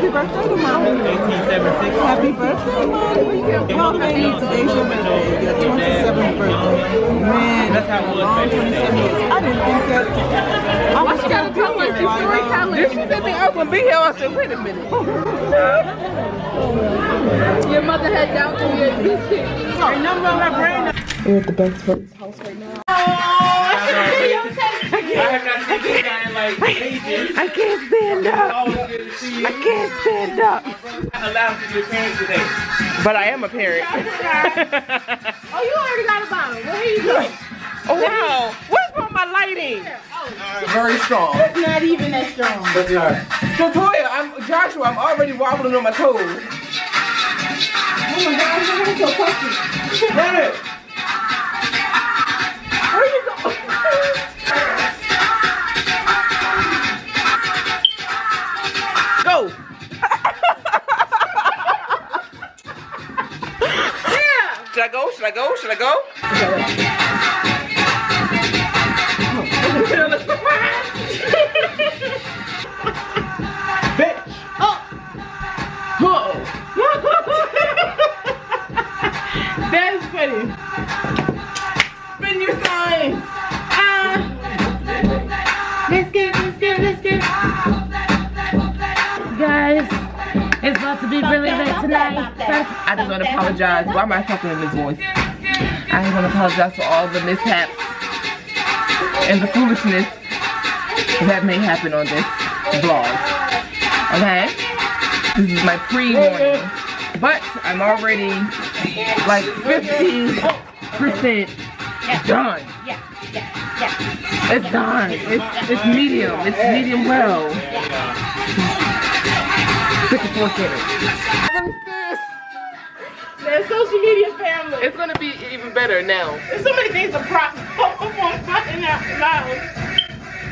Happy birthday to. 1876. Happy birthday, mommy. Mom, baby, today's your birthday. Your 27th birthday. Man, That's how long back 27 years. I didn't think that. I was gonna be here. Like, um, Then she said me, I was gonna be here. I said, wait a minute. Your mother had down to me at least. We're at the best friend's house right now. I have not seen this guy in like ages. I can't stand up. Always good to see you. I can't stand up. I'm allowed to be a parent today. But I am a parent. Oh, you already got a bottle. What are you doing? oh wow. What's wrong with my lighting? Oh. Very strong. It's not even that strong. What's your So Toya, I'm Joshua, I'm already wobbling on my toes. Oh my God, I'm so puffy. Go? Yeah. Should I go? Should I go? Should I go? I just want to apologize. Why am I talking in this voice? I just want to apologize for all the mishaps and the foolishness that may happen on this vlog. Okay? This is my pre-warning. But I'm already like 50% done. It's done. It's, it's medium. It's medium well. Stick a fork in it. That social media family. It's gonna be even better now. There's so many things to prop up on fucking out loud.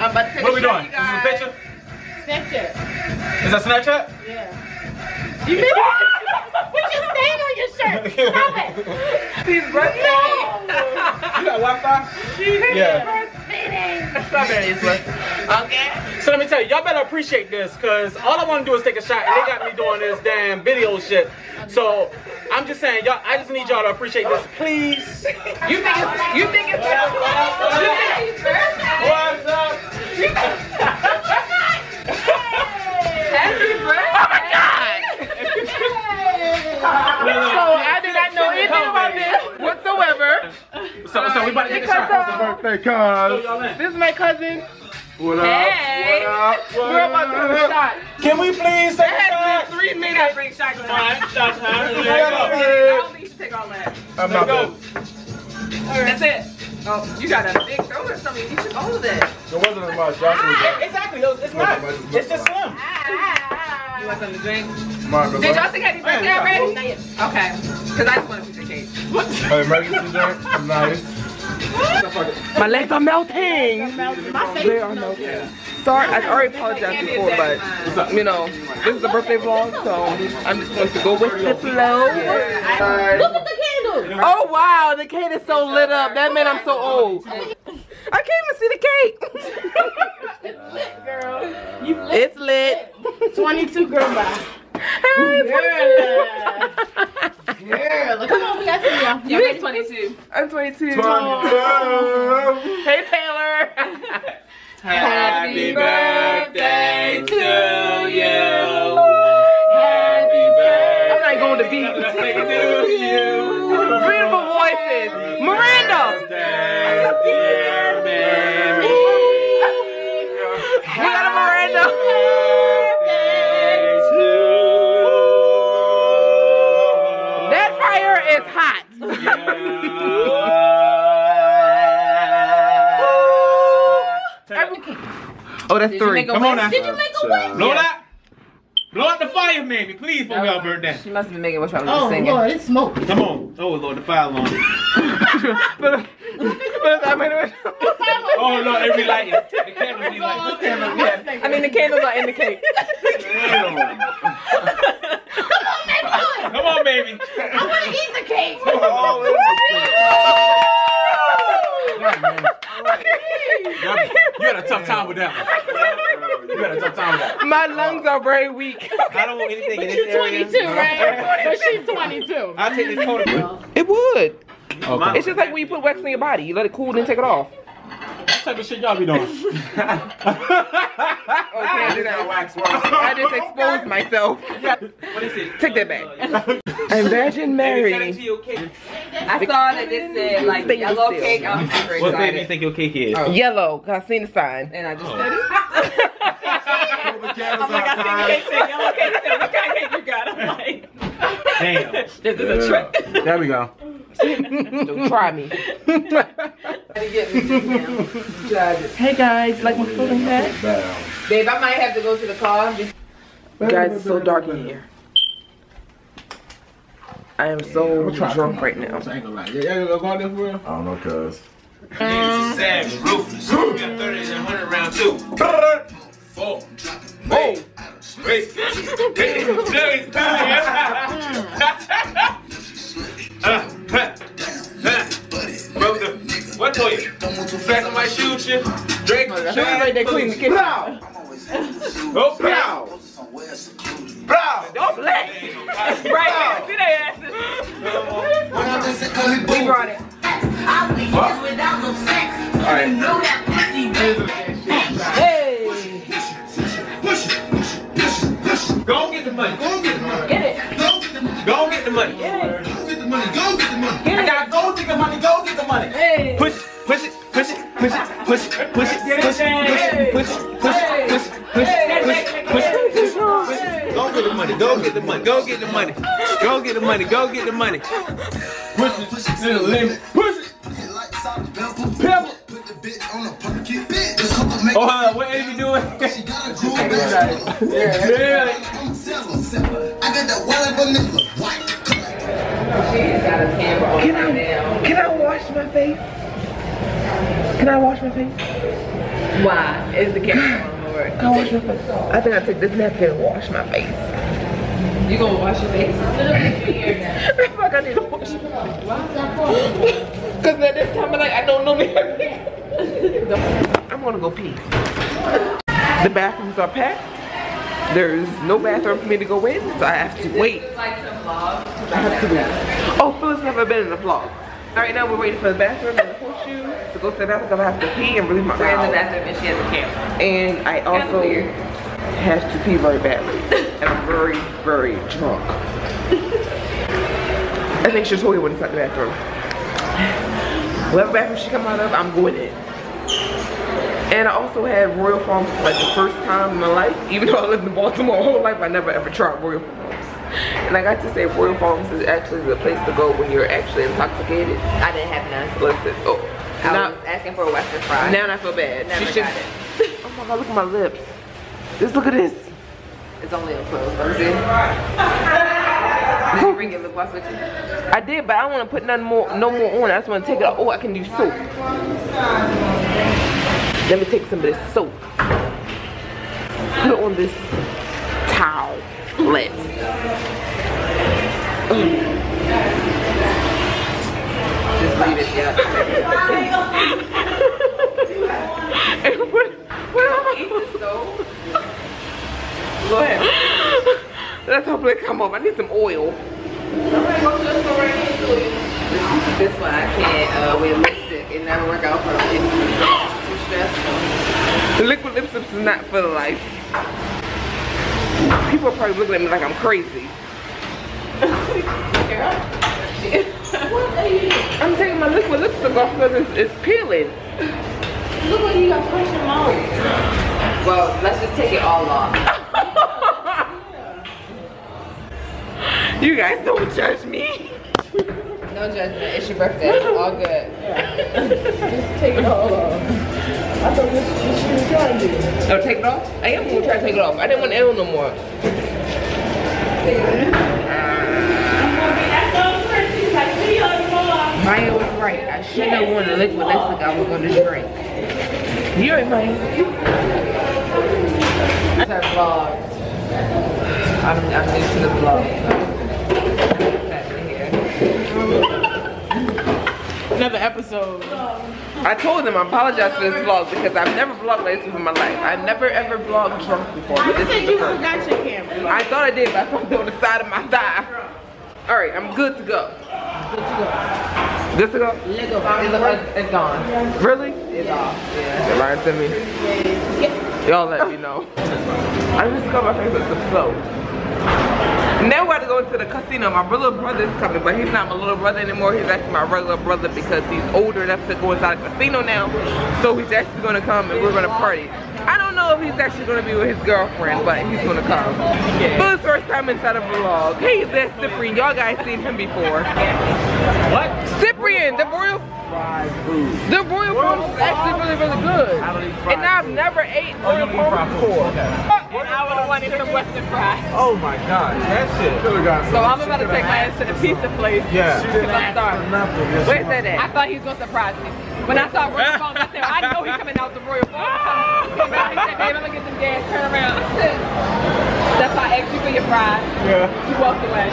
I'm about to take What are a we shot, doing? you This is a guys. picture? Snapchat. Is that Snapchat? Yeah. You missed it. Put your stain on your shirt. Stop it. These birthday. You got Wi-Fi? Yeah. Strawberries, what? Okay. So let me tell you, y'all better appreciate this, cause all I want to do is take a shot, and they got me doing this damn video shit. So I'm just saying, y'all, I just need y'all to appreciate this, please. You think it's you think it's What's up? Happy birthday! Oh my god! so I did not know anything about this whatsoever. So, so we about to take a shot. birthday, cuz. This is my cousin. What up? Hey. What up? What We're about to have a shot. Can we please take It a has shot? been three minutes. Bring shot glass. Alright, shot time. This is go. I I don't think you should take all that. I'm Let's not go. That's it. Oh, you got a big throat or something. You should all of that. It wasn't as much. Joshua ah, Exactly, it's not. It's just slim. Ah. You want something to drink? mine, but Did y'all sing happy birthday Yeah. already? Okay. Because I just want a piece of cake. Hey, emergency drink. Nice. My legs are melting. my They are melting. Sorry, I already apologized before, but you know, this is a birthday vlog, so I'm just going to go with the flow. Look at the candle. Oh wow, the cake is so lit up. That meant I'm so old. I can't even see the cake. It's lit, girl. You lit. it's lit. 22 girl bye. Hey, Girl. Girl. Come on, we got to see y'all. You is 22. I'm twenty two. Twenty two. Hey Taylor. Happy birthday to you. Happy birthday. I'm not going to beat. To you. Oh, that's three. Come on now. Did you make a wish? Blow that. Blow out the fire, maybe, please, for your birthday. She must have been making what I was Oh, singing. Lord, it's smoke. Come on. Oh, Lord, the fire alarm. but, but I mean, Oh, Lord, every light. The candles be like, this candle. yeah. I mean, the candles are in the cake. Come on, baby. I want to eat the cake. You had a tough time with that one. You had a tough time with that. My lungs are very weak. I don't want anything in this area. 22, right? But she's 22. I'll take this photograph. It would. Okay. It's just like when you put wax on your body. You let it cool, then take it off. What type of shit y'all be doing? Okay, then I, I just exposed myself. what is it? Take that back. Imagine Mary. I saw that it said like Stay yellow still. cake. I was super What flavor do you think your cake is? Oh. Yellow, cause I seen the sign. And I just oh. said it. I'm Like I seen the cake say yellow cake. Said, what kind of cake you got? I'm like, Damn. this is a trick. There we go. Don't try me. Hey guys, like my floating hat? Babe, I might have to go to the car. Guys, it's so dark in here. I am so drunk right now. I don't know, cuz. Savage, ruthless. We got 30 and 100 round two. Four. Wait. Wait. Uh, huh, huh. Broke the, what toy? Back on my shoe, shit. Drake, shit. They clean the kitchen. Oh, pow. Bro, don't let right there. See their asses. we brought it. I'll be years without no sex. So know that pussy, baby. Hey. Go get the money. Go get the money. Get it. Go get the money. Get it. Go get the money. I gotta go get the money. Go get the money. Hey. Push, push it, push it, push it, push it, push it, push it, push it, push it, push it, push it, push it, push it, push it. Go get the money. Go get the money. Go get the money. Go get the money. Go get the money. Push it. To the limit. Push it. Pebble. Oh, uh, what are you doing? yeah. Got a camera on Can right I, now. can I wash my face? Can I wash my face? Why? Is the camera on Can I wash my face? I think I take this napkin and wash my face. You gonna wash your face? I feel like I need to wash my face. Cause at this time of night, I don't know me. I'm gonna go pee. The bathrooms are packed. There's no bathroom for me to go in, so I have to wait. Like some vlog. I have to wait. Oh, Phyllis never been in the vlog. Right now we're waiting for the bathroom and the horseshoe to go to the bathroom because I have to pee and release my We're in the bathroom and she has a camera. And I also have to pee very badly. and I'm very, very drunk. I think she'll tell you when it's at the bathroom. Whatever bathroom she come out of, I'm going in. And I also had Royal Farms for like the first time in my life. Even though I lived in Baltimore my whole life, I never ever tried Royal Farms. And I got to say Royal Farms is actually the place to go when you're actually intoxicated. I didn't have none. Listen, oh, I now, was asking for a Western fry. now I feel bad. Never She should- got it. Oh my god, look at my lips. Just look at this. It's only a clothes. Let me see. Did you bring your lip gloss with you? I did, but I don't want to put nothing more, no more on. I just want to take it out. Oh, I can do soap. Let me take some of this soap. Put it on this towel. Let. Just leave it, yeah. And what, what Go ahead. Let's hope it come up. I need some oil. This, this one I can't uh, with lipstick. It never work out for me. It's too stressful. The liquid lipstick is not for the life. People are probably looking at me like I'm crazy. I'm taking my liquid lipstick off because it's, it's peeling. Look what you got and mouth. Well, let's just take it all off. You guys don't judge me. No judgment. It's your birthday. All good. Just take it all off. I thought this, this you was trying to do. Oh, take it off? I am gonna try to take it off. I didn't want to L no more. Maya was right. I shouldn't have worn the liquid lipstick I was gonna drink. You ain't Maya. It's our vlog. I'm, I'm new to the vlog. Episode. I told him I apologize for this vlog because I've never vlogged like this in my life. I've never ever vlogged drunk before. But this said you forgot your camera. I thought I did, but I found it on the side of my thigh. All right, I'm good to go. Good to go? Let go. It's, it's gone. Really? It's off. Yeah. They lied to me. Y'all let me know. I just got my face with some soap. Now we're to go into the casino. My little brother's coming, but he's not my little brother anymore. He's actually my regular brother because he's older enough to go inside a casino now. So he's actually gonna come and we're gonna party. I don't know if he's actually gonna be with his girlfriend, but he's gonna come. For his first time inside of a vlog. Hey, there's Cyprian. Y'all guys seen him before. What? Cyprian, the royal Fried food. the royal farm is actually really, really good. I don't eat fried And I've never ate oh, royal you eat fried farm food? before. Okay. And I would have wanted some Western fries. Oh my god, that shit. So I'm about to take my ass to the pizza place. Yeah. Because I'm starving. Where's that I thought he was gonna surprise me. When I saw Royal Farms, I said, I know he's coming out the Royal Farms. He said, babe, I'm gonna get some gas, turn around. Said, That's why I asked you for your fries. Yeah. You walked away.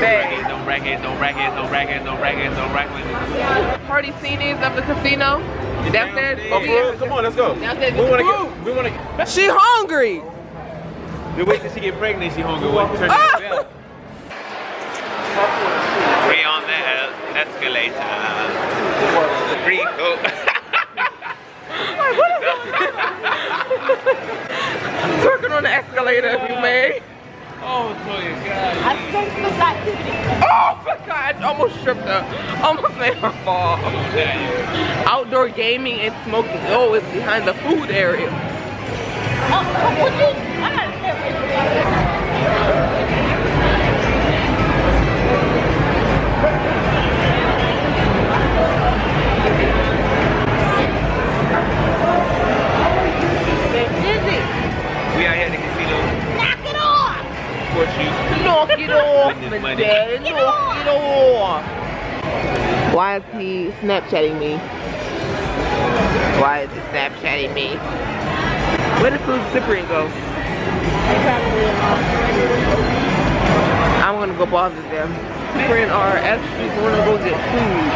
Bag. No rackets, no rackets, no rackets, no rackets, no rackets. Party scenes of the casino. Downstairs. Oh, for? Come on, let's go. Downstairs We wanna get, we wanna. She hungry. We wait till she get pregnant, she hungry. What? Turn Ah! it down. We on the escalator. Rico. Twerking on the escalator if you may. Oh, Toya, God. I think this activity. Oh my god, I almost tripped her. Outdoor gaming and smoking. Oh, it's behind the food area. Snapchatting me? Why is it Snapchatting me? Where did Food Cyprian go? I'm gonna go bother them. Cyprian are actually gonna go get food.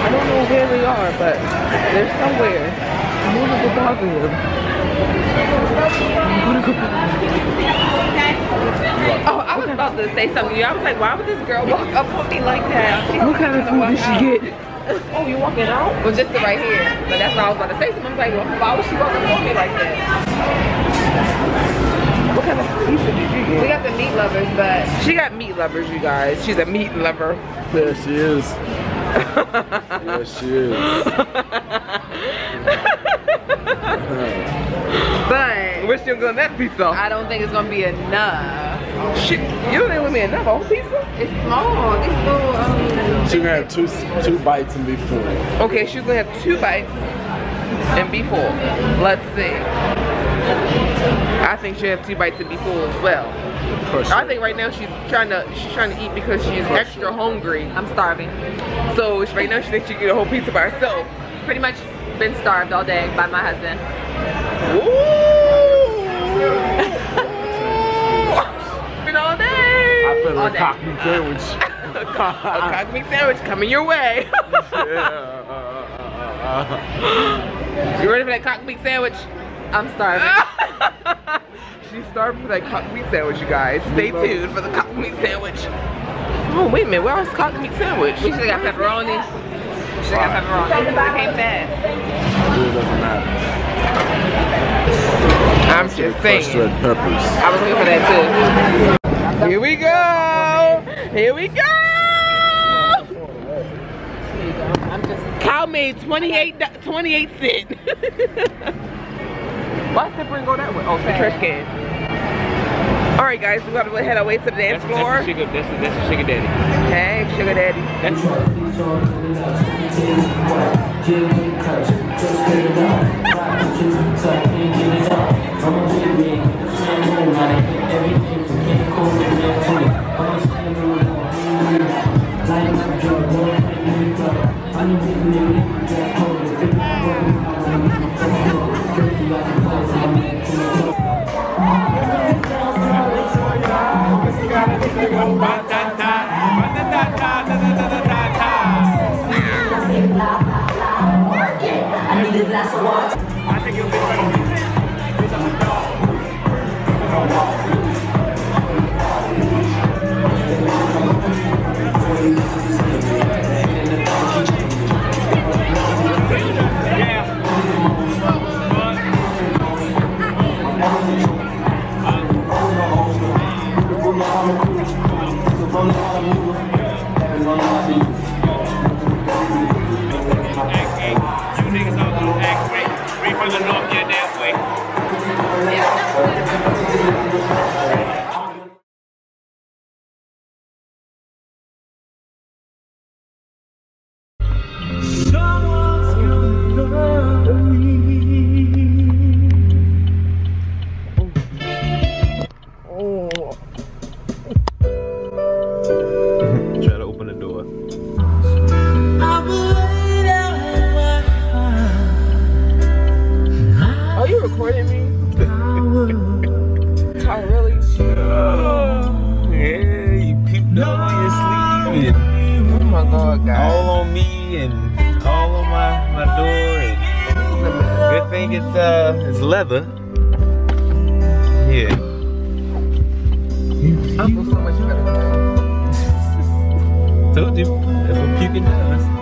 I don't know where they are, but they're somewhere. I'm gonna go bother them. I'm gonna go bother them. Oh, I was about to say something to you. I was like, why would this girl walk up on me like that? What kind of food did she get? Oh, you walking out? Well, just the right here. But that's what I was about to say. Something. I was like, well, why would she walk up on me like that? What kind of pizza did you get? We got the meat lovers, but she got meat lovers, you guys. She's a meat lover. Yeah, she is. Yeah, she is. but we're still going to get that pizza. I don't think it's gonna be enough. Shit, you don't think with me enough on pizza? It's small. It's little, um, She gonna have two two bites and be full. Okay, she's gonna have two bites and be full. Let's see. I think she'll have two bites and be full as well. For sure. I think right now she's trying to she's trying to eat because she's extra hungry. I'm starving. So right now she thinks she can get a whole pizza by herself. Pretty much been starved all day by my husband. Been day. I feel all like day. cock meat sandwich. a cock meat sandwich coming your way. yeah. you ready for that cock meat sandwich? I'm starving. She's starving for that cock meat sandwich, you guys. Stay tuned for the cock meat sandwich. Oh wait a minute, where's cock meat sandwich? We should have got pepperoni. We should have got pepperoni. It came fast. It doesn't matter. I'm just saying. Red peppers. I was looking for that too. Here we go. Here we go. Cow made 28, do- 28 cent. Why did Cyprian go that way? Oh, the trash can. All right, guys, we gotta go head our way to the dance That's, floor. that's, the sugar, that's, the, that's the sugar daddy. Hey, sugar daddy. That's I think you'll be better. recording me? Tyrelli. Oh, yeah, you peeped up on your sleeve and oh my god, guys. all on me and all on my, my door. And good thing it's uh it's leather. Yeah. I feel so much better. Told you, that's what puking does.